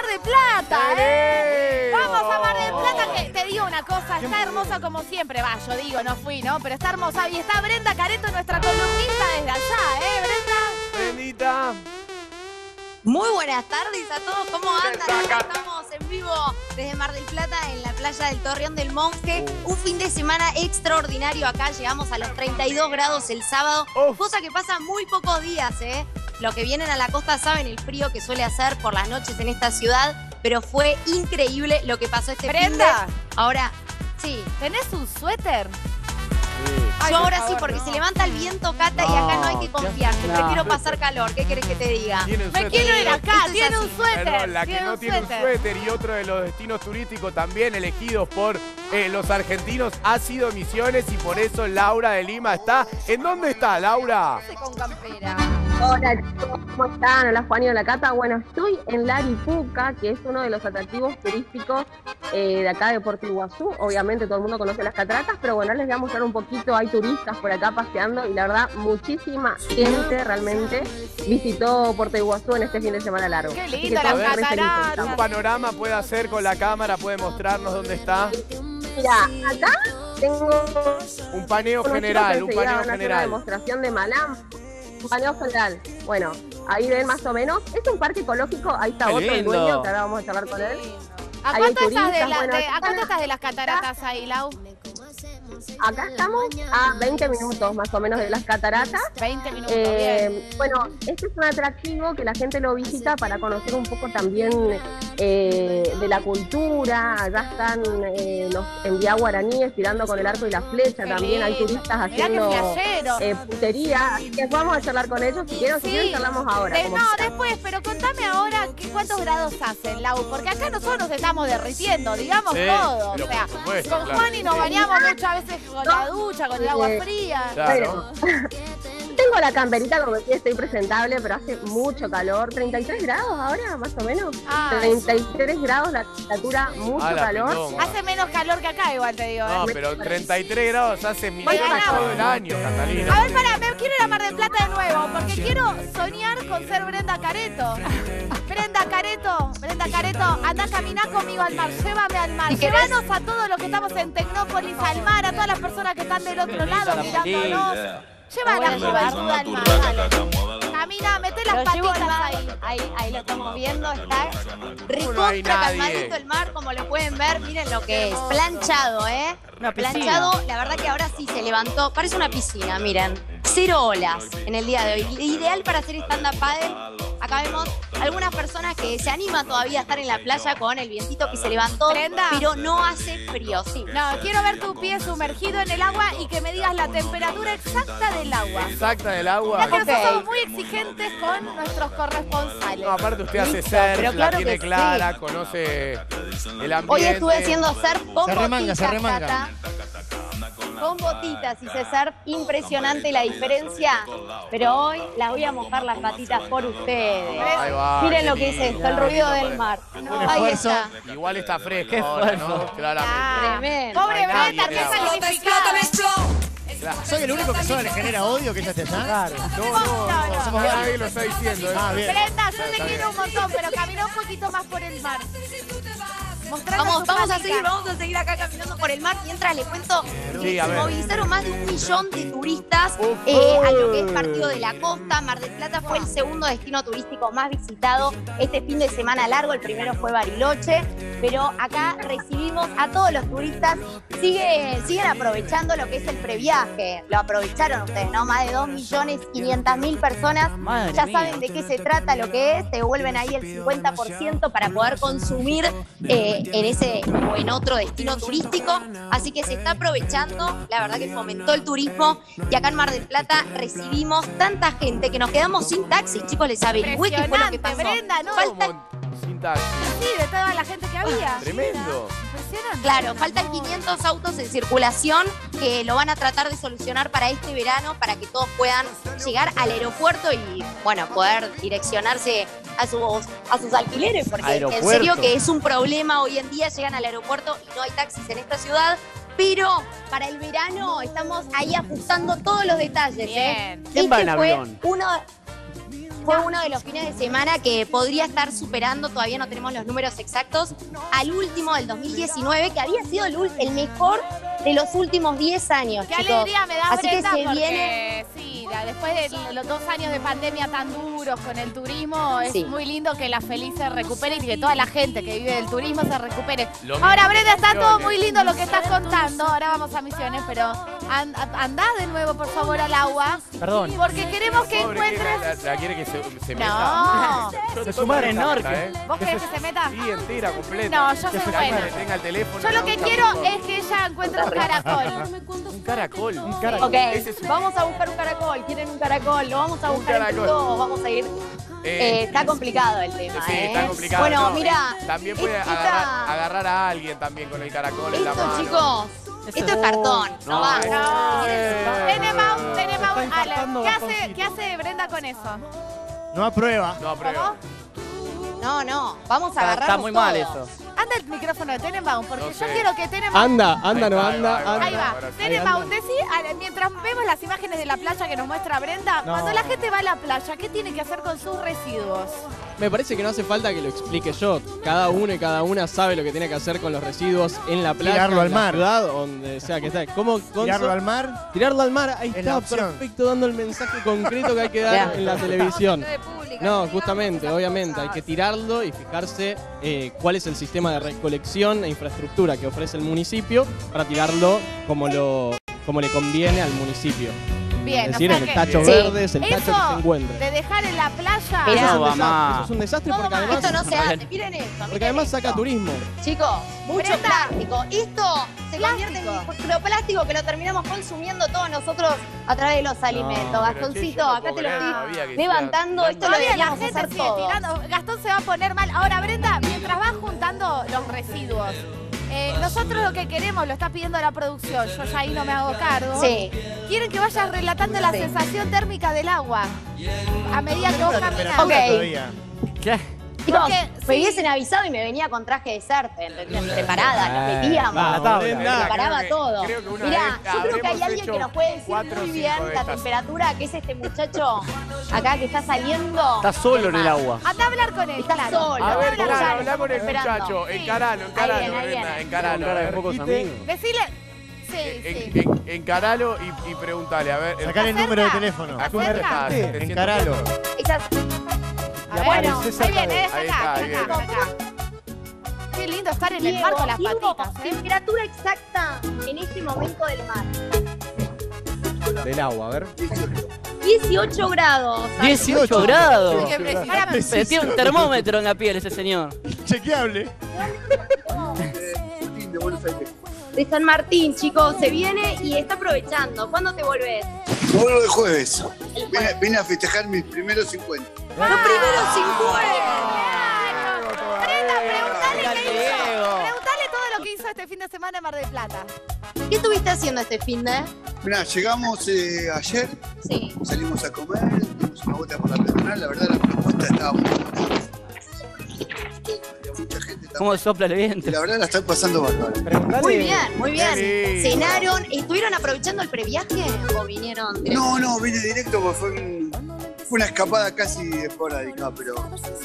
Mar de Plata, ¿eh? ¡Eh! Vamos a Mar del Plata, que te digo una cosa, está hermosa como siempre. Va, yo digo, no fui, ¿no? Pero está hermosa. Y está Brenda Careto, nuestra columnista desde allá, ¿eh, Brenda? Brendita. Muy buenas tardes a todos, ¿cómo andan? Estamos en vivo desde Mar del Plata en la playa del Torreón del Monje. Un fin de semana extraordinario acá, llegamos a los 32 grados el sábado, cosa que pasa muy pocos días, ¿eh? Los que vienen a la costa saben el frío que suele hacer por las noches en esta ciudad, pero fue increíble lo que pasó este fin de... Ahora, sí, ¿tenés un suéter? Ay, yo por ahora favor, sí, porque no. se levanta el viento, Cata, y acá no hay que confiar. Yo prefiero pasar calor, ¿qué querés que te diga? Tiene un Me quiero ir acá, es tiene un suéter. Perdón, la que no un tiene un suéter. suéter y otro de los destinos turísticos también elegidos por eh, los argentinos ha sido Misiones y por eso Laura de Lima está. ¿En dónde está, Laura? Con campera. Hola chicos, ¿cómo están? Hola Juan y hola Cata. Bueno, estoy en Laripuca, que es uno de los atractivos turísticos eh, de acá de Puerto Iguazú. Obviamente todo el mundo conoce las cataratas, pero bueno, les voy a mostrar un poquito. Hay turistas por acá paseando y la verdad, muchísima gente realmente visitó Puerto Iguazú en este fin de semana largo. Qué linda las cataratas. Un panorama puede hacer con la cámara, puede mostrarnos dónde está. Mira, acá tengo Un paneo general, un paneo hacer una general. demostración de Malam. Paneo general. Bueno, ahí ven más o menos. Es un parque ecológico, ahí está Qué otro, el dueño, que ahora vamos a charlar con él. ¿A cuánto, estás de, turistas, la- bueno, de- ¿A cuánto estás de las cataratas ahí, Lau? Acá estamos a 20 minutos más o menos de las cataratas. 20 minutos, bien. Eh, bueno, este es un atractivo que la gente lo visita para conocer un poco también eh, de la cultura. Allá están eh, los envía guaraníes tirando con el arco y la flecha. Qué también hay turistas qué haciendo eh, putería. Así que vamos a charlar con ellos. Si quieren, si Sí. quieren charlamos ahora. De- no, después, pero contame ahora que, cuántos grados hacen, Lau, porque acá nosotros nos estamos derritiendo, digamos Sí, todo. O sea, con claro. Juani nos bañamos muchas veces con la ducha, con el agua Sí. fría. Claro. Tengo la camperita como que estoy presentable, pero hace mucho calor. 33 grados ahora, más o menos. Ah. 33 grados la temperatura, mucho Ah, la calor. Hace menos calor que acá, igual te digo. No, ¿eh? pero 33 grados hace millones ganamos. todo el año, A Catalina. ver, pará, me quiero ir a Mar del Plata de nuevo, porque quiero soñar con ser Brenda Careto. Brenda Careto, Brenda Careto, anda a caminar conmigo al mar, llévame al mar, llévanos a todos los que estamos en Tecnópolis al mar, a todas las personas que están del otro lado mirándonos. Llévanos a juventud al mar, dale. Camina, mete las patitas ahí. ahí, ahí lo estamos viendo, está recontra calmadito el mar, como lo pueden ver, miren lo que es, planchado, ¿eh? Una piscina. Planchado, la verdad que ahora sí se levantó, parece una piscina, miren, cero olas en el día de hoy, ideal para hacer stand-up paddle, acá vemos algunas personas que se animan todavía a estar en la playa con el vientito que se levantó, pero no hace frío, sí. No, quiero ver tu pie sumergido en el agua y que me digas la temperatura exacta del agua. Exacta del Ya agua. que nosotros Ok. somos muy exigentes con nuestros corresponsales. No, aparte usted hace surf, la claro tiene que clara, conoce el ambiente. Hoy estuve haciendo surf con Se remanga, se remanga. Cata. Con botitas hice surf, impresionante la diferencia. Pero hoy las voy a mojar las patitas por ustedes. Miren lo que es esto, el ruido del mar. Ahí está. Igual está fresco Qué ahora, esfuerzo. ¿no? Claramente. Ah. Pobre de agua. sacrificada. ¿Soy el único que solo le genera odio que ella esté allá? No, no, no. Somos lo está diciendo. ¿eh? Ah, bien. Brenda, yo te quiero un montón, pero camina un poquito más por el mar. Vamos, vamos a seguir, vamos a seguir acá caminando por el mar. Mientras les cuento, Sí, a se movilizaron más de un millón de turistas eh, a lo que es Partido de la Costa. Mar del Plata fue el segundo destino turístico más visitado este fin de semana largo. El primero fue Bariloche, pero acá recibimos a todos los turistas. Sigue, siguen aprovechando lo que es el previaje. Lo aprovecharon ustedes, ¿no? Más de 2.500.000 personas. Madre ya mía. saben de qué se trata, lo que es. Te devuelven ahí el 50% para poder consumir eh, en ese o en otro destino turístico. Así que se está aprovechando. La verdad que fomentó el turismo. Y acá en Mar del Plata recibimos tanta gente que nos quedamos sin taxis. Chicos, les averigüé qué fue lo que pasó. Brenda, ¿no? Falta- Sin taxi. Sí, de toda la gente que había. Tremendo. Impresionante. Claro, faltan 500 autos en circulación que lo van a tratar de solucionar para este verano, para que todos puedan llegar al aeropuerto y, bueno, poder direccionarse a sus, a sus alquileres, porque en serio que es un problema hoy en día, llegan al aeropuerto y no hay taxis en esta ciudad. Pero para el verano estamos ahí ajustando todos los detalles. ¿eh? Bien. ¿Quién va en Este fue avión? Uno, fue uno de los fines de semana que podría estar superando, todavía no tenemos los números exactos, al último del 2019, que había sido el, mejor de los últimos 10 años, Qué chicos. alegría me da Así que se porque viene- sí, la- después de los dos años de pandemia tan duros con el turismo, es Sí. muy lindo que la feliz se recupere y que toda la gente que vive del turismo se recupere. Lo Ahora, Brenda, está todo muy lindo lo que estás contando. Ahora vamos a misiones, pero an- andá de nuevo, por favor, al agua. Perdón. Porque queremos que encuentres. ¿La, la quiere que se, se meta? No. Se estoy suma para en Norte. ¿eh? ¿Vos querés que se meta? Sí, entera, completa. No, yo soy buena. le tenga el teléfono. Yo lo que quiero es que ella encuentre un caracol. Un caracol. Un caracol. Ok, es- vamos a buscar un caracol. ¿Quieren un caracol? ¿Lo vamos a buscar entre caracol. todos? Vamos a ir. Eh, está complicado el tema. Sí, ¿eh? está complicado. Bueno, no, mira. También puede esta- agarrar, agarrar a alguien también con el caracol en la Esto, mano. chicos, esto es cartón. No, No, va. No. Eh. Tenemos, tenemos. Infartando ¿Qué hace, Gastoncito. ¿Qué hace Brenda con eso? No aprueba. No, apruebo. ¿Cómo? No, no. Vamos a agarrar. está muy mal eso. Anda el micrófono de Tenenbaum, porque No yo quiero que Tenenbaum. Anda, anda, no anda, va, ahí va. anda. Ahí va. Ahora sí. Tenenbaum, decí, a- mientras vemos las imágenes de la playa que nos muestra Brenda, No. cuando la gente va a la playa, ¿qué tiene que hacer con sus residuos? Me parece que no hace falta que lo explique yo. Cada uno y cada una sabe lo que tiene que hacer con los residuos en la playa, Tirarlo al en la mar. ciudad, donde sea que esté. ¿Cómo? Tirarlo al mar. Tirarlo al mar, ahí Es está, perfecto, dando el mensaje concreto que hay que dar en la televisión. No, justamente, obviamente, hay que tirarlo y fijarse eh, cuál es el sistema de recolección e infraestructura que ofrece el municipio para tirarlo como, lo, como le conviene al municipio. Bien, es o sea el que tacho Sí. verde es el tacho Eso que se encuentre. de dejar en la playa. Mirá. Eso es un No, desastre, mamá. eso es un desastre Todo porque mal. además, Esto no se hace. Miren esto. porque miren además esto. saca turismo. Chicos, mucho plástico. Esto se convierte en microplástico que lo terminamos consumiendo todos nosotros a través de los alimentos. che, Gastoncito, no acá te lo estoy que levantando. Esto lo deberíamos gente hacer todos. tirando. Gastón se va a poner mal. Ahora, Brenda, mientras vas juntando los residuos, eh, nosotros lo que queremos, lo está pidiendo la producción, yo ya ahí no me hago cargo. Sí. Quieren que vayas relatando la Sí. sensación térmica del agua a medida que vos caminas. Ok. todavía. ¿Qué? Chicos, Porque, me sí. hubiesen avisado y me venía con traje de ¿entendés? Preparada, nos Eh, metíamos. preparaba todo. vez yo creo que hay alguien que nos puede decir cuatro muy bien la temperatura, que es este muchacho acá que está saliendo. Está solo en el agua. Anda a hablar con él. Está claro. solo. A ver, claro, habla con el Esperando. muchacho. Sí. Encaralo, encaralo, encaralo. Decile. Sí, En- sí. en- encaralo y, y preguntale, a ver. Sacar el ¿Está número de teléfono. 700 encaralo. pesos. Ver, Bueno, ahí cerca viene, de- es Ahí acá, está, ahí acá, viene. es acá. Qué lindo estar en el Diego, mar con las Diego, patitas, ¿eh? Temperatura exacta en este momento del mar. Del agua, a ver. 18 grados. 18 grados. Eh, Tiene un termómetro en la piel ese señor. Chequeable. De San Martín, chicos, se viene y está aprovechando. ¿Cuándo te volvés? Vuelvo el jueves. Vine, vine a festejar mis primeros 50. Los primeros 50. Brenda, preguntale Grande qué hizo. Diego. Preguntale todo lo que hizo este fin de semana en Mar del Plata. ¿Qué estuviste haciendo este fin de? Mirá, llegamos eh, ayer, Sí. salimos a comer, dimos una vuelta por la peatonal. La verdad, la propuesta estaba muy buena. ¿Cómo sopla el Y viento? la verdad, la están pasando bárbaro. Preguntale. Muy bien, muy bien. Lindo. ¿Cenaron? ¿Estuvieron aprovechando el previaje o vinieron directo? No, no, vine directo porque fue, un- fue una escapada casi esporádica, pero.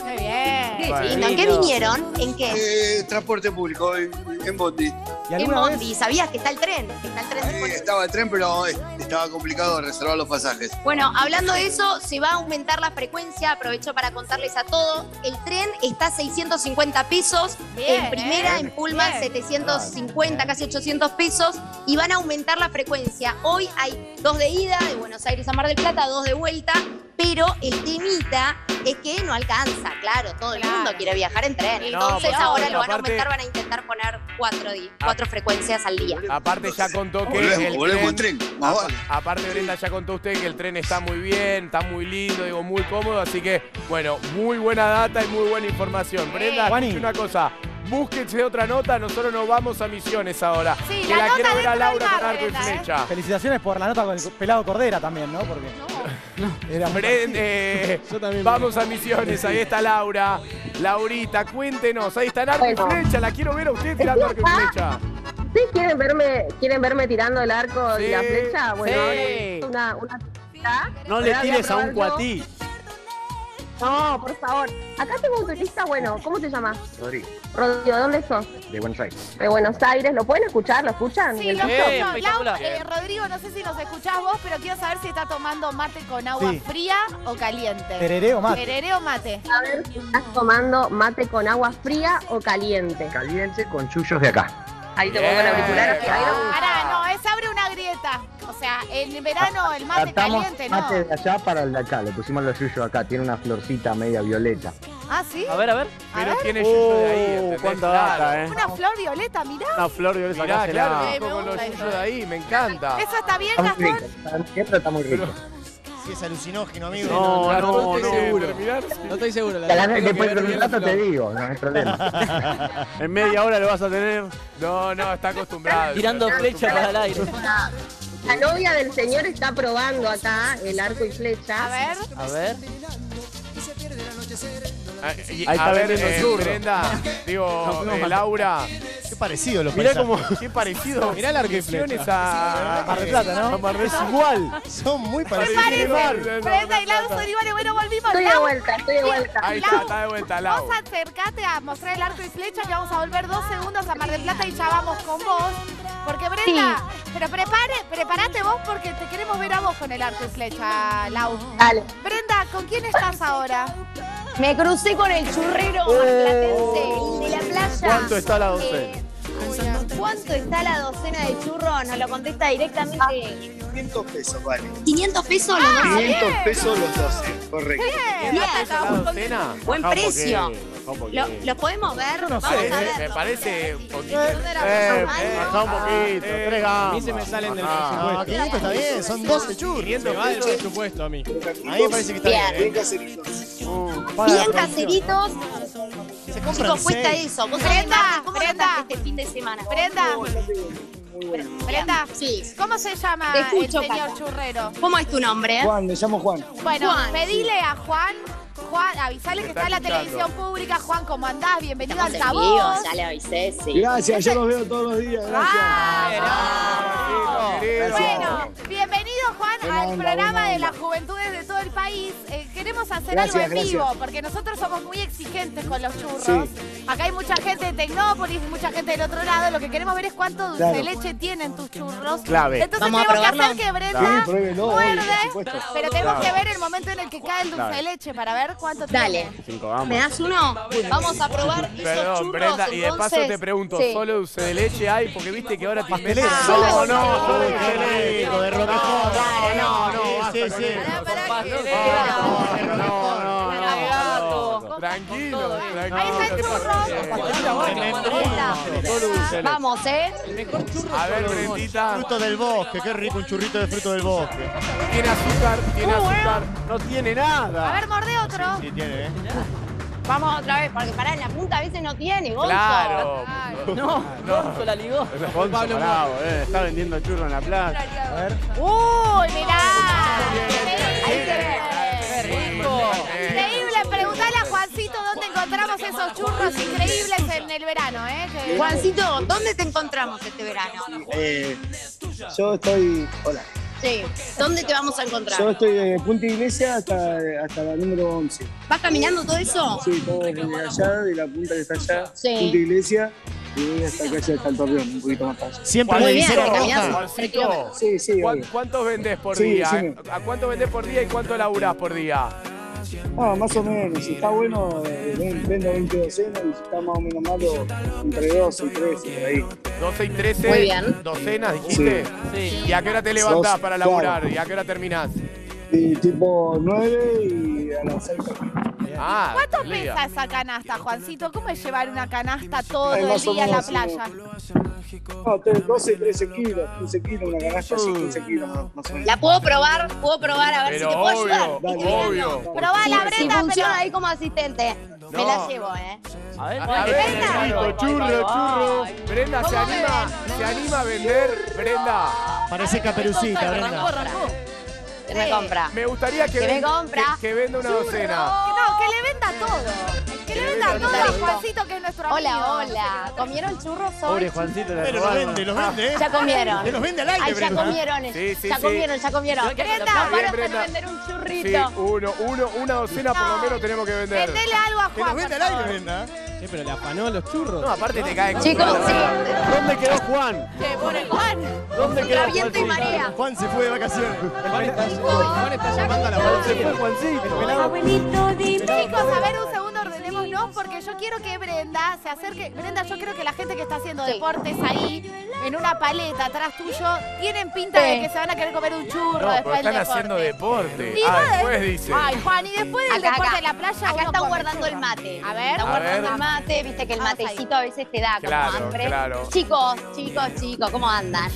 Muy bien. Qué lindo. ¿En qué vinieron? ¿En qué? Eh, transporte público en, en Bondi. ¿Y En alguna Bondi. vez? ¿Sabías que está el tren? Que Está el tren Eh, disponible. estaba el tren, pero eh, estaba complicado reservar los pasajes. Bueno, hablando de eso, se va a aumentar la frecuencia. Aprovecho para contarles a todos. El tren está a 650 pesos. Bien, en primera, ¿eh? en Pullman, Bien. 750, casi 800 pesos. Y van a aumentar la frecuencia. Hoy hay dos de ida, de Buenos Aires a Mar del Plata, dos de vuelta. Pero el temita es que no alcanza, claro. Todo el Claro. mundo quiere viajar en tren. No, Entonces ahora lo van a aumentar, van a intentar poner cuatro, Ah. cuatro frecuencias al día. Aparte ya contó que Volvemos, el volvemos tren, tren. Más vale. aparte Brenda ya contó usted que el tren está muy bien, está muy lindo, digo, muy cómodo, así que bueno, muy buena data y muy buena información. Brenda, escuche una cosa, búsquense otra nota, nosotros nos vamos a Misiones ahora. Sí, que la la, nota quiero ver a Laura con arco y ¿eh? flecha. Felicitaciones por la nota con el pelado Cordera también, ¿no? Porque era Bren- eh, Yo también. vamos a Misiones, ahí está Laura. Laurita, cuéntenos, ahí está el arco y flecha, la quiero ver a usted tirando arco y flecha. ¿Ustedes quieren verme, quieren verme tirando el arco y la Sí, flecha? Bueno, sí. una, una No le tires a un cuatí. No, por favor. Acá tengo un turista, bueno, ¿cómo te llamas? Rodrigo, Rodrigo, ¿dónde sos? de Buenos Aires. De Buenos Aires. ¿Lo pueden escuchar? ¿Lo escuchan? Sí, lo Eh. Lau, eh, Rodrigo, no sé si nos escuchás vos, pero quiero saber si está tomando mate con agua Sí. fría o caliente. Tereré o mate. Tereré o mate. A ver si estás tomando mate con agua fría o caliente. Caliente con chullos de acá. Ahí te pongo el auricular. Pará, no, es abre una grieta. O sea, en verano el mate Tratamos caliente, ¿no? mate de allá para el de acá. Le pusimos los yuyos acá. Tiene una florcita media violeta. Ah, ¿sí? A ver, a ver. A Pero ver. tiene yuyo de ahí, Uh, ¿entendés? cuánta Claro. data, eh. Una flor violeta, mirá. Una flor violeta Mirá, acá claro, Eh, me con los gusta yuyos eso. de ahí, me encanta. ¿Eso está bien, Está muy Gastón? rico. Está- Siempre está muy rico. Si es alucinógeno, amigo. No, Gastón, no, ¿tenés que no. No estoy seguro. la la después de un rato te digo, no hay problema. En media hora lo vas a tener. No, no, está acostumbrado. Tirando flecha para el aire. La novia del señor está probando acá el arco y flecha. A ver. A ver. Ahí a está ver, vendiendo eh, churros. Brenda, digo, No, no, eh. Laura, Qué parecido los Mirá paisajes. cómo. qué parecido. Mirá el arco y flecha. Misiones a... Mar del Plata, ¿no? Es igual. Son muy parecidos. parece. Brenda y Lau son iguales. Bueno, volvimos. Estoy de Lau, vuelta, estoy de vuelta. Ahí está, está de vuelta, Lau. Vos acercate a mostrar el arco y flecha que vamos a volver dos segundos a Mar del Plata y ya vamos con vos. Porque Brenda, pero prepare, prepárate vos porque te queremos ver a vos con el arco y flecha, Lau. Dale. Brenda, ¿con quién estás ahora? Me crucé con el churrero marplatense, el de la playa. ¿Cuánto está la docena? Eh, ¿Cuánto está la docena de churros? Nos lo contesta directamente. 500 pesos, vale. 500 pesos los dos. 500 pesos los 12, correcto. Bien. ¿La docena? Buen un precio. poquito, bajá un ¿Lo, poquito. ¿Lo podemos ver? no Vamos sé, a Me parece un poquito. Eh, bajá un poquito. Eh, Tres A mí se me salen del. No, presupuesto. 500 está bien, son 12 churros. 500 Se va del pesos. presupuesto a mí. A mí me parece que está Bien. caseritos. Bien caseritos. Se compran Chicos, cuesta eso. ¿Vos Brenda, sabés, ¿cómo Brenda. andaste este fin de semana? Brenda, Brenda, Sí. ¿cómo se llama Te el señor churrero? ¿Cómo es tu nombre? Juan, me llamo Juan. Bueno, Juan. pedile a Juan, Juan, avisale que Está está en la televisión pública. Juan, ¿cómo andás? Bienvenido Estamos al Altavoz. ya le avisé, sí. Gracias, yo los veo todos los días. ¡Ah! Querido. Bueno, bienvenido Juan Buena al onda, programa de las juventudes de todo el país. Eh, queremos hacer Gracias, algo en gracias. vivo, porque nosotros somos muy exigentes con los churros. Acá hay mucha gente de Tecnópolis y mucha gente del otro lado. Lo que queremos ver es cuánto dulce Claro. de leche tienen tus churros. Clave. Entonces Vamos a tenemos que probarlo. hacer que Brenda Sí, muerde, pero tenemos Claro. que ver el momento en el que cae el dulce de leche para ver cuánto Dale. tiene. Cinco. ¿Me das uno? Vamos a probar esos Perdón, churros, Brenda, y de paso entonces. te pregunto, Sí. ¿solo dulce de leche hay? Porque viste que ahora. Pastelera. No, no, de Roquefort. Claro, no, no, sí, sí. Pará, pará, que- No, no, no, no. Tranquilo, tranquilo. Ahí está el churro. Vamos, ¿eh? A ver, Brendita, Fruto del bosque, qué rico un churrito de fruto del bosque. tiene azúcar, tiene azúcar. No tiene A nada. ver, morde otro. Sí, tiene, ¿eh? Vamos otra vez, porque pará, en la punta a veces no tiene, Gonzo. Claro. No, no, la ligó. Gonzo bravo, eh. Está vendiendo churros en la plaza. Uy, mirá. Ahí se ve. Qué rico. Increíble. Preguntale a Juancito dónde encontramos esos churros increíbles en el verano, ¿eh? Que- Juancito, ¿dónde te encontramos este verano? Eh, yo estoy. Hola. Sí. ¿Dónde te vamos a encontrar? Yo estoy de Punta Iglesia hasta, hasta la número 11. ¿Vas caminando todo eso? Sí, todo desde allá, de la punta que está allá, Sí. Punta Iglesia, y hasta acá, hasta el Torreón, un poquito más allá. Siempre roja. Juancito, Sí, sí, ¿cuán- obvio. ¿cuántos vendés por Sí, día? decime. ¿A cuánto vendés por día y cuánto laburás por día? No, más o menos. Si está bueno, eh, ven- vendo 20 docenas y si está más o menos malo, entre 12 y 13, por ahí. 12 y 13. Muy bien. Docenas, dijiste. Sí. ¿Y a qué hora te levantás Dos, para claro. laburar? ¿Y a qué hora terminás? Y tipo 9 y a las 6 Ah, ¿Cuánto pesa esa canasta, Juancito? ¿Cómo es llevar una canasta todo el día en la playa? No, tre- 12, 13 kilos, 15 kilos, una canasta así, 15 kilos más, más o menos. ¿La puedo probar? ¿Puedo probar a ver Pero si te puedo ayudar? obvio, Dale. obvio. Probala, Si, si Brenda, funciona pero... ahí como asistente, me No. la llevo, ¿eh? A ver, A ver, Brenda. churro, churro. Brenda, ¿se ¿Cómo me anima, ¿se anima a vender? Brenda, Parece caperucita, Brenda. Que me compra. me gustaría que, Que me ven- compra. que, que venda una docena. No, que le venda todo. Que Que le venda todo a Juancito, que es nuestro amigo. Hola, hola. ¿Comieron churros hoy? Pobre Juancito, Pero los robaron. vende, los vende, ¿eh? Ya comieron. Te los vende al aire, Ay, ya Brenda. comieron. Sí, sí, ya sí. comieron, ya comieron. Brenda, no bien, paras de Brenda. vender un Sí, churrito. uno, uno, una docena por lo No. menos tenemos que vender. Vendele algo a los Juan, vende por al aire, favor. Brenda. Pero le afanó los churros. No, aparte te cae con Chicos, sí. ¿Dónde quedó Juan? Che, pobre Juan. ¿Dónde quedó viento y marea. Juan se fue de vacaciones. Juan está, Juan está llamando a la ¿Dónde se fue Juancito? Chicos, a ver porque yo quiero que Brenda se acerque. Brenda, yo creo que la gente que está haciendo Sí. deportes ahí, en una paleta atrás tuyo, tienen pinta Sí. de que se van a querer comer un churro No, después del están deporte. haciendo deporte. Y Ah, después dice. Ay, Juan, y después del Acá, deporte acá. de la playa. Acá están guardando el mate. A ver. Están A guardando ver. el mate, viste que el matecito a veces te da como Claro, hambre. claro. Chicos, chicos, chicos, ¿cómo andan?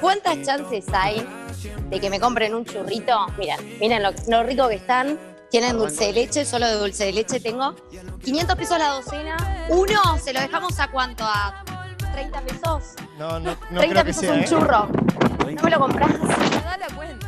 ¿Cuántas chances hay de que me compren un churrito? Miren, miren lo, lo rico que están. Tienen dulce de leche, solo de dulce de leche tengo. 500 pesos la docena. Uno, ¿se lo dejamos a cuánto? ¿A 30 pesos? No, no, no 30 creo que pesos sea, un ¿eh? churro. ¿No me lo compras? Da la cuenta.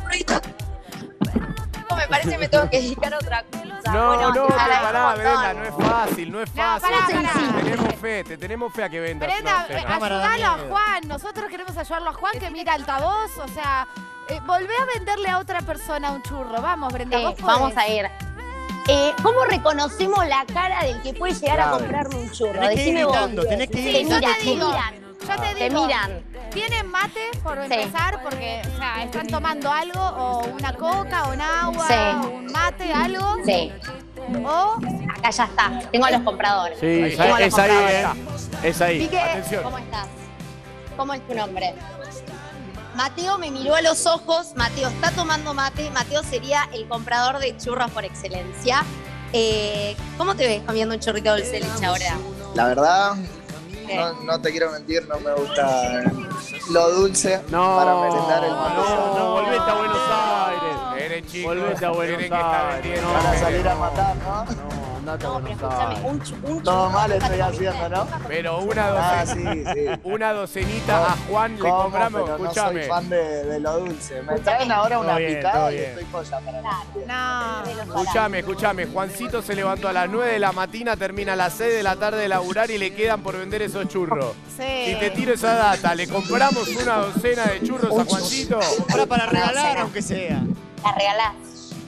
No, me parece que me tengo que dedicar a otra cosa. No, Bueno, no, agradezco pará. Brenda, no es fácil, no es No, fácil. pará, pará. Te tenemos fe, te tenemos fe a que vendas. Brenda, una eh, ayúdalo a. Juan. Nosotros queremos ayudarlo a Juan que mira altavoz. O sea, eh, volvé a venderle a otra persona un churro. Vamos, Brenda, Eh, vos vamos a ir. Eh, ¿Cómo reconocemos la cara del que puede llegar a comprarme un churro? Tenés que ir Decime vos. gritando, tenés que ir Te yo miran, te te digo. miran. Yo te Te digo, miran. ¿tienen mate por Sí. empezar? Porque, o sea, ¿están tomando algo? ¿O una coca, o un agua? Sí. o un mate, algo? Sí, ¿O acá ya está. Tengo a los compradores. Sí, Ahí esa- está. es ahí, ¿eh? Es ahí. Pique, Atención. ¿cómo estás? ¿Cómo es tu nombre? Mateo me miró a los ojos. Mateo está tomando mate. Mateo sería el comprador de churros por excelencia. Eh, ¿Cómo te ves comiendo un churrito de dulce de leche ahora? La verdad, no, no te quiero mentir, no me gusta lo dulce No, para merendar el no, matecito. no, volvete a Buenos Aires. Eres chico, Volvete a Buenos tienen que estar Aires. vendiendo. Para salir a matar, ¿no? No, andate a No, Buenos escúchame, Aires. un, un Todo mal estoy haciendo, ¿no? Pero una Ah, docena, sí, sí. una docenita a Juan le compramos. pero no Escúchame. soy fan de, de lo dulce. Me traen ahora una bien, picada y estoy joya para Claro, no? Escúchame, escúchame. Juancito se levantó a las 9 de la mañana, termina a las 6 de la tarde de laburar y le quedan por vender esos churros. Sí. Si te tiro esa data, ¿le compramos una docena de churros a Juancito? Para regalar, aunque sea. La regalás.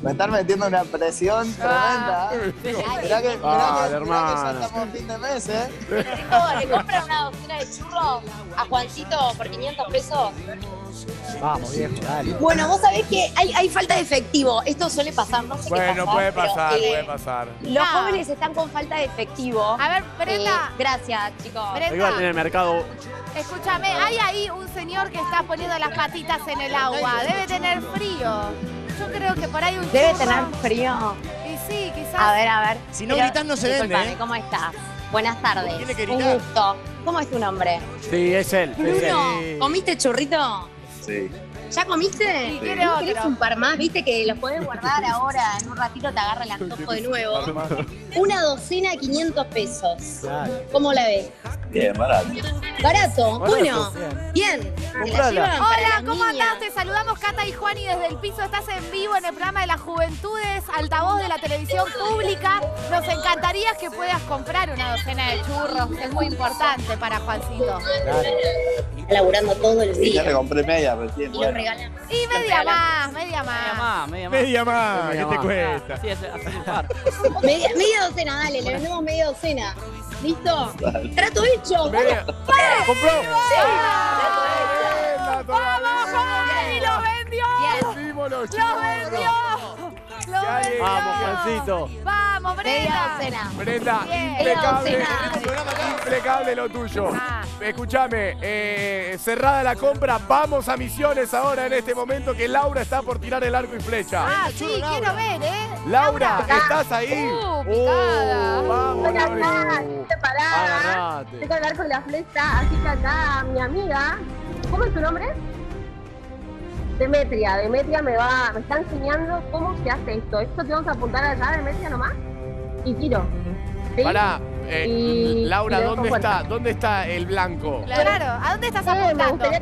Me están metiendo una presión tremenda. Mirá que, mirá Ah, que, mirá que ya estamos a fin de mes, ¿eh? ¿le compran una docena de churros a Juancito por 500 pesos? Vamos, viejo, dale. Bueno, vos sabés que hay, hay falta de efectivo. Esto suele pasar, no sé qué Bueno, pasa, puede pero, pasar, eh, puede pasar. Los No. jóvenes están con falta de efectivo. A ver, Brenda. Eh, gracias, chicos. Brenda. Igual en el mercado. Escúchame, hay ahí un señor que está poniendo las patitas en el agua. Debe tener frío. Yo creo que por ahí un Debe churro- tener frío. Y sí, quizás. A ver, a ver. Si no Pero, gritas, no se vende, ¿eh? ¿cómo estás? Buenas tardes. Tiene que Un gritar. gusto. ¿Cómo es tu nombre? Sí, es él. es él. Bruno, ¿comiste churrito? Sí. ¿Ya comiste? Sí, quiere ¿No querés un par más? Viste que los podés guardar ahora. En un ratito te agarra el antojo de nuevo. Una docena, 500 pesos. ¿Cómo la ves? Bien, barato. Barato. Bueno, bien. bien. ¿Te la Comprala. llevan para Hola, ¿cómo andás? Te saludamos Cata y Juani desde el piso. Estás en vivo en el programa de las juventudes, altavoz de la televisión pública. Nos encantaría que puedas comprar una docena de churros. Es muy importante para Juancito. Está laburando todo el Y ya le día. compré media recién. Y media más, media más. Media más, media más. Media más, Media ¿qué te cuesta? Sí. Media, media docena, dale, le vendemos media docena. ¿Listo? Trato hecho. Media- ¡Compró! ¡Vamos, lo vendió! ¡Lo vendió! ¡Lo vendió! Vamos. ¡Vamos, Media Brenda! Brenda, Bien. impecable, impecable lo tuyo. Ah. Escúchame, eh, cerrada la compra, vamos a misiones ahora en este momento que Laura está por tirar el arco y flecha. Ah, sí, quiero ver, ¿eh? Laura, ¿estás ahí? Uh, picada. vamos, estoy preparada. Agarrate. Estoy con el arco y la flecha, así que acá mi amiga, ¿cómo es tu nombre? Demetria, Demetria me va, me está enseñando cómo se hace esto. Esto te vamos a apuntar allá, Demetria, nomás. Y tiro. ¿Sí? Pará, eh, Y- Laura, y ¿dónde está? ¿Dónde está el blanco? Claro, ¿a dónde estás apuntando? gustaría-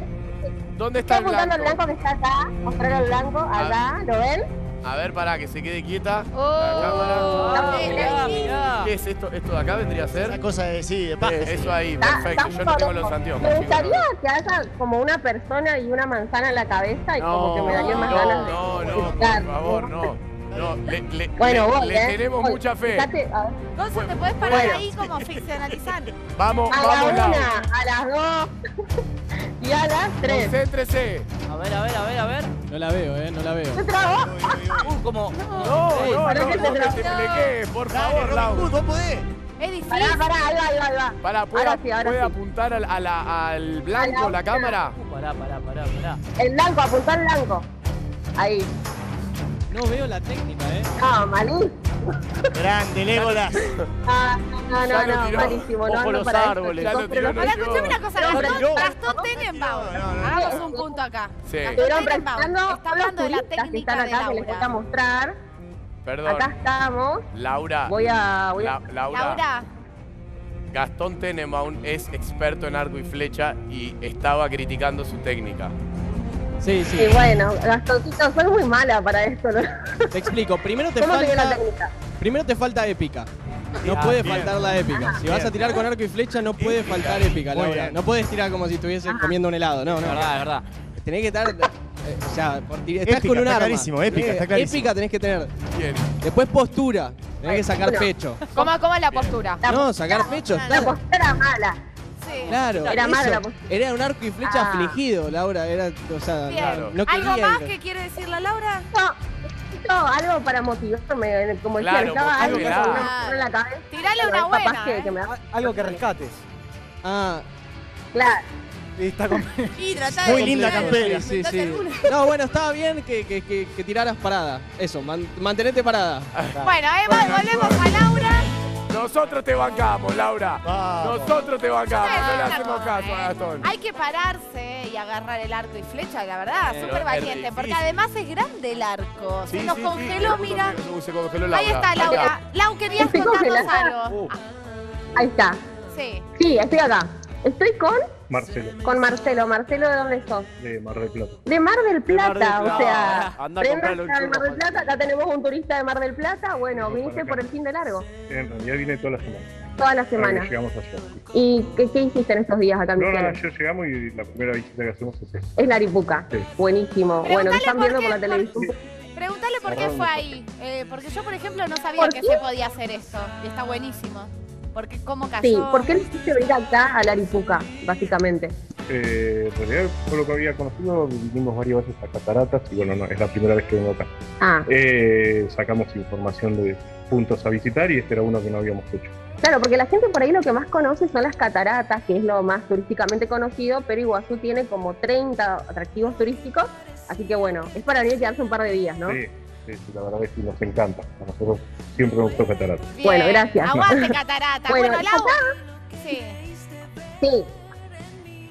¿Dónde Estoy está el apuntando al blanco? blanco que está acá, mostrar al blanco, allá, ¿lo ven? A ver, para que se quede quieta. Oh, La cámara. mirá, mirá. ¿Qué es esto? ¿Esto de acá vendría a ser? Una cosa de sí, de paz. Eh, Eso ahí, Está- perfecto. está Yo no tengo los anteojos. Me gustaría que haga como una persona y una manzana en la cabeza y como que me daría más ganas de No, no, por criticar. favor, no. No, le, le- Bueno, le- voy, le ¿eh? tenemos Voy. mucha fe. A. Gonzo, ¿te puedes parar Bueno. ahí como ficcionalizar? Vamos, A la vamos, Lau. una, a las dos y a las tres. Concéntrese. A ver, a ver, a ver, a ver. No la veo, eh, no la veo. ¿Se trabó? Uh, como. No, no, ¿para no, qué no, te que trabó? se flequee, por Dale, favor, Lau. Hood, vos podés. Es difícil. Pará, pará, ahí va, ahí va, ahí va. Para, ¿puede, Ahora sí, ahora puede sí. apuntar al, a la- al blanco A la la cámara? Uh, pará, pará, pará, pará. El blanco, apuntá al blanco. Ahí. No veo la técnica, eh. No, malísimo. Grande, Legolas. Ah, no, no, no, tiró. malísimo. No Ojo ando los para esto, árboles. Ya chicos, no- Ahora, no. escuchame una cosa. No, Gastón, no. Gastón Tenenbaum. No, no, no. Hagamos un punto acá. Sí. Estuvieron está hablando de la turistas que técnica están de acá que les voy a Laura. mostrar. Perdón. Acá estamos. Laura. Voy a. Voy a... La- Laura. Laura, Gastón Tenenbaum es experto en arco y flecha y estaba criticando su técnica. Sí, sí. Y bueno, Gastoncito, soy muy mala para esto. ¿no? Te explico. Primero te ¿Cómo sigue la falta. técnica? Primero te falta épica. No Ah, puede bien. faltar la épica. Si vas a tirar con arco y flecha, no puede faltar épica, Laura. bien. No puedes tirar como si estuvieses comiendo un helado. No, Es no. verdad, es verdad. Tenés que estar. eh, o sea, por estás Épica, con un está arma. clarísimo, épica, está clarísimo. Épica tenés que tener. Bien. Después postura. Tenés que sacar pecho. ¿cómo, cómo es la postura? La No, sacar pecho. La postura mala. Sí. Claro. Era mala eso. la postura. Era un arco y flecha Ah. afligido, Laura. Era, o sea, Bien. Claro. no ¿Algo más ir. que quiere decir la Laura? No, necesito algo para motivarme. Como decía, Claro, estaba algo en la cabeza. Tirale una buena, que, ¿eh? que me da- Algo que rescates. Ah, Claro. Y está con- Y trata de Muy linda campera. Sí, sí. alguna. No, bueno, estaba bien que, que, que, que tiraras parada. Eso, man- mantenete parada. Bueno, ahí va, volvemos a Laura. Nosotros te bancamos, Laura. Vamos. Nosotros te bancamos. No le hacemos caso a. Gastón. Hay que pararse y agarrar el arco y flecha, la verdad, súper es valiente, porque además es grande el arco. Sí, Se nos sí, congeló, sí, mira. se- Se congeló Laura. Ahí está, Laura. Lau, querías contarnos algo. Uh. Ahí está. Sí. Sí, estoy acá. Estoy con, Marcelo, con Marcelo. Marcelo, ¿de dónde sos? de Mar del Plata. De Mar del De Mar Plata, del o sea, Plata. Anda a el Mar del Plata, acá tenemos un turista de Mar del Plata, bueno, viniste por el fin de largo, En realidad vine toda la semana. toda la semana. llegamos allá. ¿Y qué, qué hiciste en estos días acá en No, no, ayer llegamos y la primera visita que hacemos es esta. Es la Aripuca, Sí. buenísimo. Bueno, están viendo por la por- televisión. Pregúntale por qué fue ahí. Eh, porque yo, por ejemplo, no sabía ¿Por que qué? se podía hacer esto. Y está buenísimo. Porque cómo cayó. Sí, ¿por qué elegiste venir acá a la Aripuca, básicamente? Eh, en realidad, por lo que había conocido, vinimos varias veces a Cataratas y bueno, no, es la primera vez que vengo acá. Ah, Eh, sacamos información de puntos a visitar y este era uno que no habíamos hecho. claro, porque la gente por ahí lo que más conoce son las cataratas, que es lo más turísticamente conocido, pero Iguazú tiene como 30 atractivos turísticos, así que bueno, es para venir y quedarse un par de días, ¿no? Sí, la verdad es que nos encanta. A nosotros siempre nos gustó Cataratas. Bien. Bueno, gracias. Aguante, catarata. Bueno, bueno, Lau. Sí. Sí.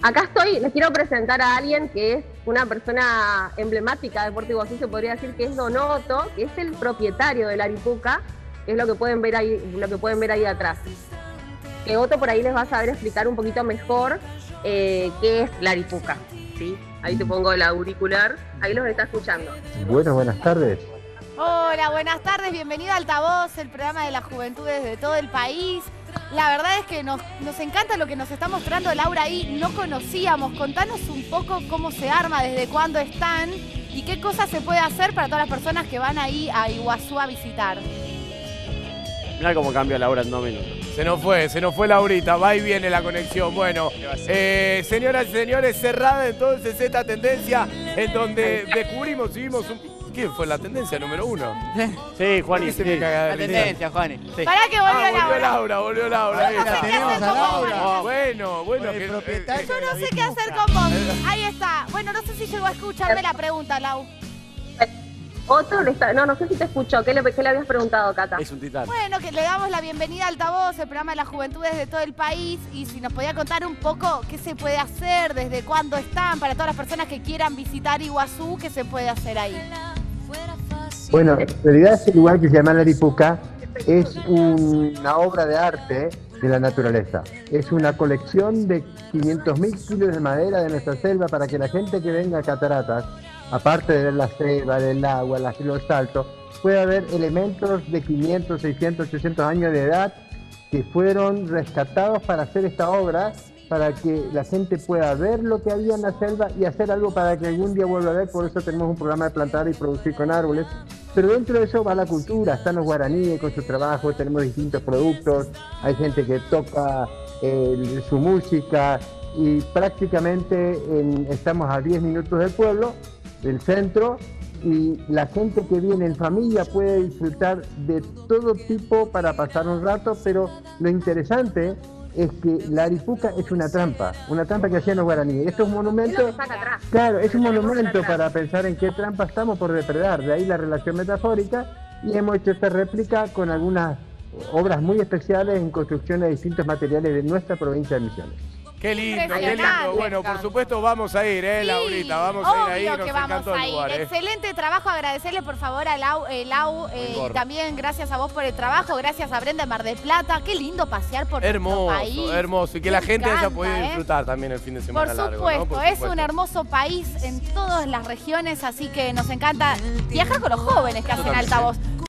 Acá estoy, les quiero presentar a alguien que es una persona emblemática de Puerto Iguazú, se podría decir que es Donoto, que es el propietario de la Aripuca, que es lo que pueden ver ahí, lo que pueden ver ahí atrás. Que Otto por ahí les va a saber explicar un poquito mejor eh, qué es la Aripuca. ¿sí? Ahí te pongo el auricular, ahí los está escuchando. Bueno, buenas tardes. Hola, buenas tardes. Bienvenido a Altavoz, el programa de las juventudes de todo el país. La verdad es que nos, nos encanta lo que nos está mostrando Laura ahí. No conocíamos. Contanos un poco cómo se arma, desde cuándo están y qué cosas se puede hacer para todas las personas que van ahí a Iguazú a visitar. Mirá cómo cambia la hora en dos minutos. Se nos fue, se nos fue Laurita, va y viene la conexión. Bueno, eh, señoras y señores, cerrada entonces esta tendencia en donde descubrimos y vimos un... ¿Quién fue la tendencia número uno? Sí, ¿Por Juan, qué y se me caga de La risa? tendencia, Juani. Sí. Para que volvió Ah, volvió Laura. Laura, volvió Laura. ahí No sé está. qué tenemos hacer a con vos. Laura. Ah, bueno, bueno. Que- eh. Yo no sé qué hacer con vos. Ahí está. Bueno, no sé si llegó a escucharme la pregunta, Lau. Está, no, no sé si te escuchó, ¿qué le, qué le habías preguntado, Cata? Es un titán. Bueno, que le damos la bienvenida a Altavoz, el programa de las juventudes de todo el país. Y si nos podía contar un poco qué se puede hacer, desde cuándo están, para todas las personas que quieran visitar Iguazú, qué se puede hacer ahí. Bueno, en realidad ese lugar que se llama La Aripuca es una obra de arte de la naturaleza. Es una colección de 500.000 kilos de madera de nuestra selva para que la gente que venga a Cataratas aparte de la selva, del agua, las- los saltos, puede haber elementos de 500, 600, 800 años de edad que fueron rescatados para hacer esta obra, para que la gente pueda ver lo que había en la selva y hacer algo para que algún día vuelva a ver. Por eso tenemos un programa de plantar y producir con árboles. Pero dentro de eso va la cultura, están los guaraníes con su trabajo, tenemos distintos productos, hay gente que toca eh, su música y prácticamente en- estamos a 10 minutos del pueblo, del centro, y la gente que viene en familia puede disfrutar de todo tipo para pasar un rato, pero lo interesante es que la Aripuca es una trampa, una trampa que hacían los guaraníes. Esto es un monumento, claro, es un monumento para pensar en qué trampa estamos por depredar, de ahí la relación metafórica, y hemos hecho esta réplica con algunas obras muy especiales en construcción de distintos materiales de nuestra provincia de Misiones. Qué lindo, qué lindo. Bueno, por supuesto vamos a ir, ¿eh, Laurita? Vamos a ir ahí, Obvio nos que vamos a ir. lugar, ¿eh? Excelente trabajo. Agradecerle por favor a Lau, eh, Lau, eh, también gracias a vos por el trabajo. Gracias a Brenda Mar del Plata. Qué lindo pasear por nuestro Hermoso, país. hermoso. Y que Me la gente haya encanta, podido ¿eh? disfrutar también el fin de Por semana largo, supuesto, ¿no? Por es supuesto. un hermoso país en todas las regiones, así que nos encanta viajar con los jóvenes que hacen altavoz.